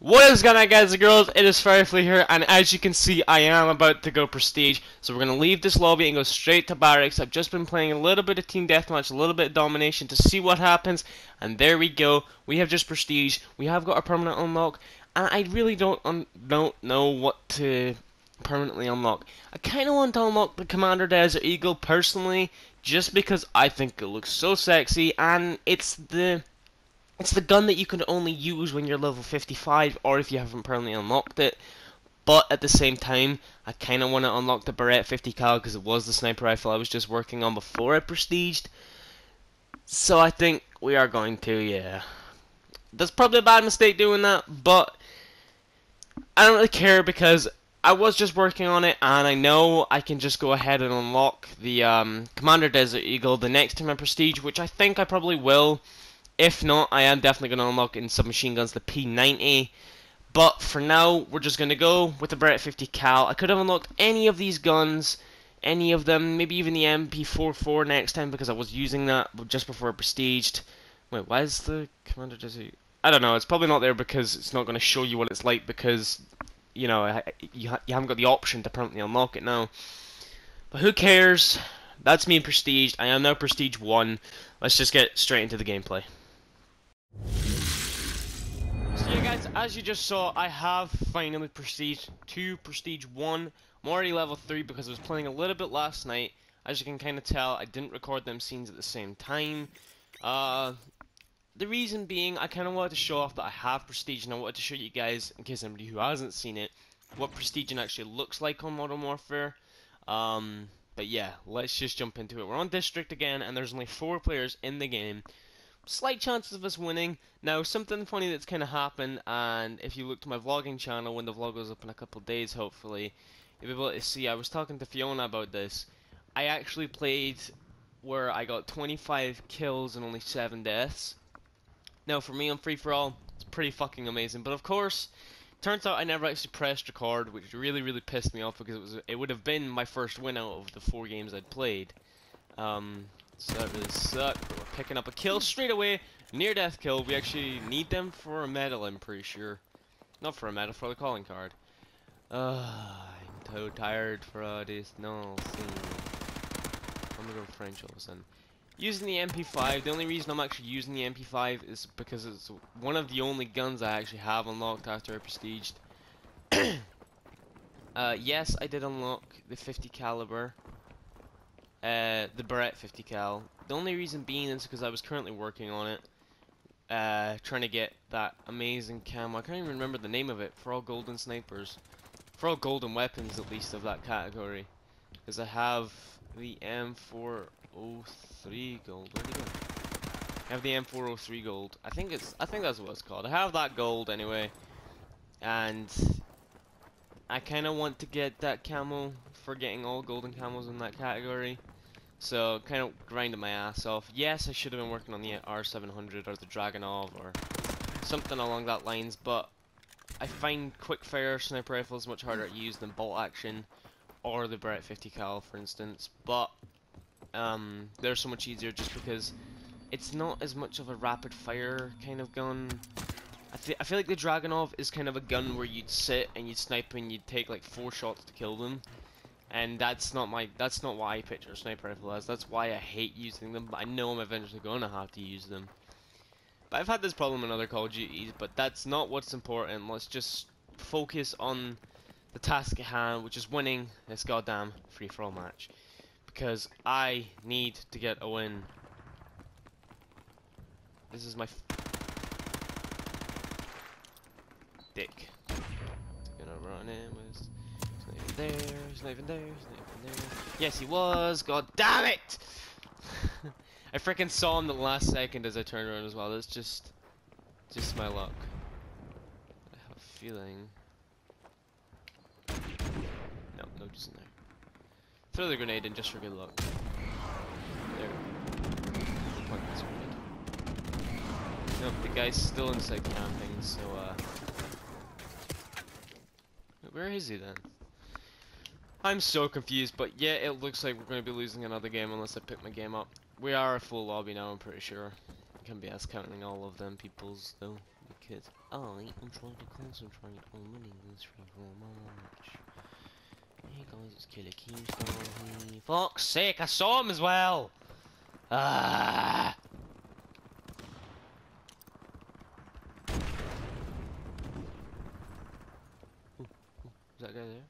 What is going on guys and girls, it is Firefly here, and as you can see, I am about to go Prestige, so we're going to leave this lobby and go straight to Barracks. I've just been playing a little bit of Team Deathmatch, a little bit of Domination to see what happens, and there we go, we have just Prestige, we have got a permanent unlock, and I really don't, don't know what to permanently unlock. I kind of want to unlock the Commander Desert Eagle personally, just because I think it looks so sexy, and it's the it's the gun that you can only use when you're level 55 or if you haven't permanently unlocked it. But at the same time, I kind of want to unlock the Barrett 50 cal because it was the sniper rifle I was just working on before I prestiged. So I think we are going to, yeah. That's probably a bad mistake doing that, but I don't really care because I was just working on it, and I know I can just go ahead and unlock the um, Commander Desert Eagle the next time I prestige, which I think I probably will. If not, I am definitely going to unlock in submachine guns the P90. But for now, we're just going to go with the Barrett 50 cal. I could have unlocked any of these guns, any of them, maybe even the MP44 next time because I was using that just before prestiged. Wait, why is the Commander Desert... I don't know, it's probably not there because it's not going to show you what it's like because, you know, you, you haven't got the option to permanently unlock it now. But who cares? That's me in Prestige. I am now Prestige 1. Let's just get straight into the gameplay. So yeah guys, as you just saw, I have finally Prestige 2, Prestige 1. I'm already level 3 because I was playing a little bit last night. As you can kind of tell, I didn't record them scenes at the same time. Uh, the reason being, I kind of wanted to show off that I have Prestige, and I wanted to show you guys, in case anybody who hasn't seen it, what Prestige actually looks like on Modern Warfare. Um, but yeah, let's just jump into it. We're on District again, and there's only four players in the game slight chances of us winning. Now, something funny that's kind of happened, and if you look to my vlogging channel when the vlog goes up in a couple days, hopefully, you'll be able to see. I was talking to Fiona about this. I actually played where I got 25 kills and only 7 deaths. Now, for me on Free For All, it's pretty fucking amazing. But of course, turns out I never actually pressed record, which really, really pissed me off because it was it would have been my first win out of the four games I'd played. Um, so that really sucked. But we're picking up a kill straight away. Near death kill. We actually need them for a medal, I'm pretty sure. Not for a medal, for the calling card. Uh, I'm so tired for all this no I'm gonna go French all of a sudden. Using the MP5, the only reason I'm actually using the MP5 is because it's one of the only guns I actually have unlocked after I prestiged. uh, yes, I did unlock the 50 caliber uh, the Barrett 50 cal. The only reason being is because I was currently working on it, uh, trying to get that amazing camo. I can't even remember the name of it. For all golden snipers, for all golden weapons at least of that category, because I have the M40A3 gold. Where'd it go? I have the M40A3 gold. I think it's. I think that's what it's called. I have that gold anyway, and I kind of want to get that camo for getting all golden camos in that category. So, kind of grinding my ass off. Yes, I should have been working on the R700 or the Dragunov or something along that lines, but I find quick-fire sniper rifles much harder to use than bolt action or the Barrett 50 cal, for instance. But um, they're so much easier just because it's not as much of a rapid-fire kind of gun I, feel, I feel like the Dragunov is kind of a gun where you'd sit and you'd snipe and you'd take like four shots to kill them. And that's not my that's not why I picture a sniper rifle as. That's why I hate using them, but I know I'm eventually gonna have to use them. But I've had this problem in other Call of Duties, but that's not what's important. Let's just focus on the task at hand, which is winning this goddamn free-for-all match. Because I need to get a win. This is my dick. Gonna run in with. He's not even there. He's not even there. He's not even there. Yes, he was. God damn it! I freaking saw him the last second as I turned around as well. That's just, just my luck. I have a feeling. No, no, just in there. Throw the grenade in just for good luck. There. The guy's still inside camping, so uh. Where is he then? I'm so confused, but yeah, it looks like we're going to be losing another game unless I pick my game up. We are a full lobby now, I'm pretty sure. Can be us counting all of them peoples, though. Because I am trying to concentrate on winning this for match. Hey guys, it's Killer Keemstar here. Fuck's sake, I saw him as well! Ah! Ooh, ooh, is that guy there?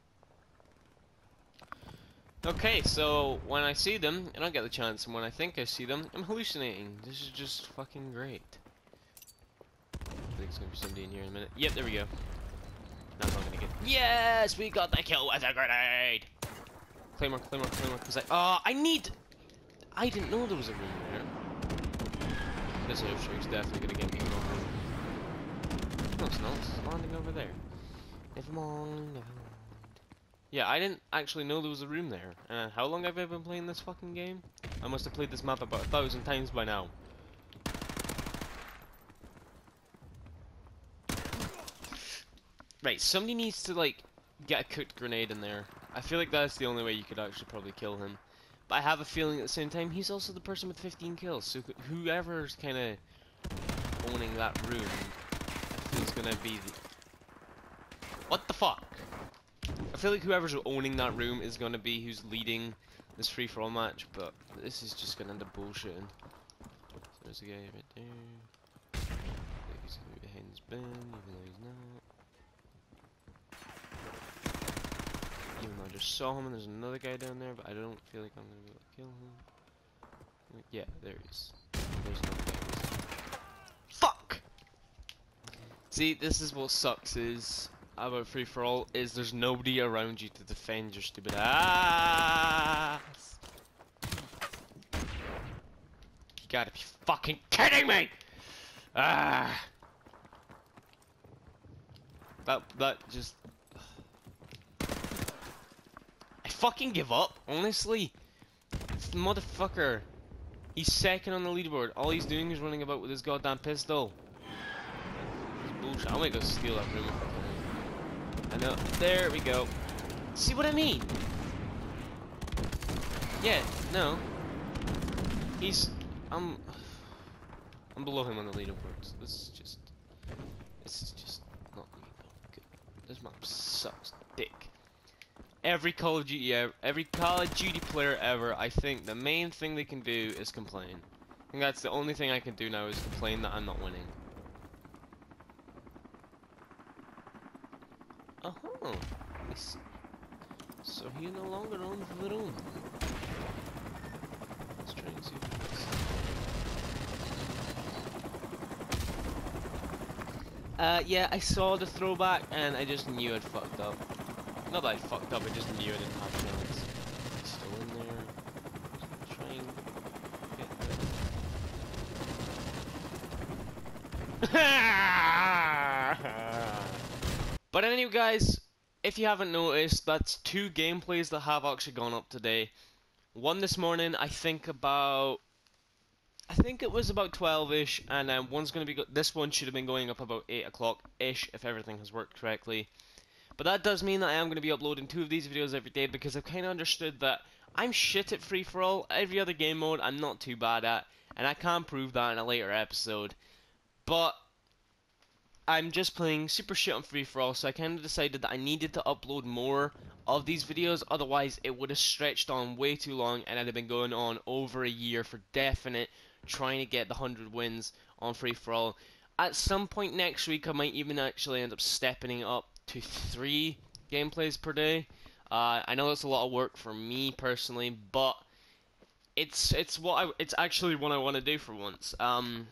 Okay, so when I see them, I don't get the chance, and when I think I see them, I'm hallucinating. This is just fucking great. I think it's gonna be somebody in here in a minute. Yep, there we go. Now I'm not gonna get. Yes, we got the kill with a grenade. Claymore, Claymore, Claymore. Cause I, oh, I need. I didn't know there was a room there. This airstrike's definitely gonna get me over. No, it's not. It's landing over there. Never mind. Never mind. Yeah, I didn't actually know there was a room there. Uh, how long have I been playing this fucking game? I must have played this map about a thousand times by now. Right, somebody needs to, like, get a cooked grenade in there. I feel like that's the only way you could actually probably kill him. But I have a feeling at the same time, he's also the person with 15 kills. So whoever's kind of owning that room, I feel is going to be the... What the fuck? I feel like whoever's owning that room is going to be who's leading this free-for-all match, but this is just going to end up bullshitting. So there's a guy right there. He's going to be behind this bin, even though he's not. Even though I just saw him and there's another guy down there, but I don't feel like I'm going to be able to kill him. Yeah, there he is. There's another. Fuck! See, this is what sucks is about free for all is there's nobody around you to defend your stupid ass. You gotta be fucking kidding me! Ah. That that just. I fucking give up. Honestly, this motherfucker. He's second on the leaderboard. All he's doing is running about with his goddamn pistol. Bullshit. I'm gonna go steal that room. I know. There we go. See what I mean? Yeah, no. He's... I'm... I'm below him on the leaderboards. This is just... This is just not good. This map sucks dick. Every Call of Duty ever, every Call of Duty player ever, I think the main thing they can do is complain. I think that's the only thing I can do now is complain that I'm not winning. I see. So he no longer owns the room. Let's try and see if Uh, yeah, I saw the throwback and I just knew I'd fucked up. Not that I fucked up, I just knew I didn't have chance. It's still in there. Just try and get But anyway guys, if you haven't noticed, that's two gameplays that have actually gone up today. One this morning, I think about... I think it was about 12ish, and then one's going to be... This one should have been going up about 8 o'clock-ish, if everything has worked correctly. But that does mean that I am going to be uploading two of these videos every day, because I've kind of understood that I'm shit at free-for-all. Every other game mode, I'm not too bad at, and I can prove that in a later episode. But I'm just playing super shit on free for all, so I kind of decided that I needed to upload more of these videos, otherwise it would have stretched on way too long and I'd have been going on over a year for definite trying to get the 100 wins on free for all. At some point next week I might even actually end up stepping up to 3 gameplays per day. Uh, I know that's a lot of work for me personally, but it's it's what I it's actually what I want to do for once. Um,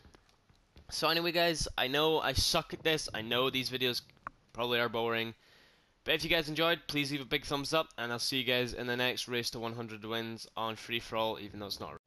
so anyway guys, I know I suck at this, I know these videos probably are boring, but if you guys enjoyed, please leave a big thumbs up, and I'll see you guys in the next race to 100 wins on free for all, even though it's not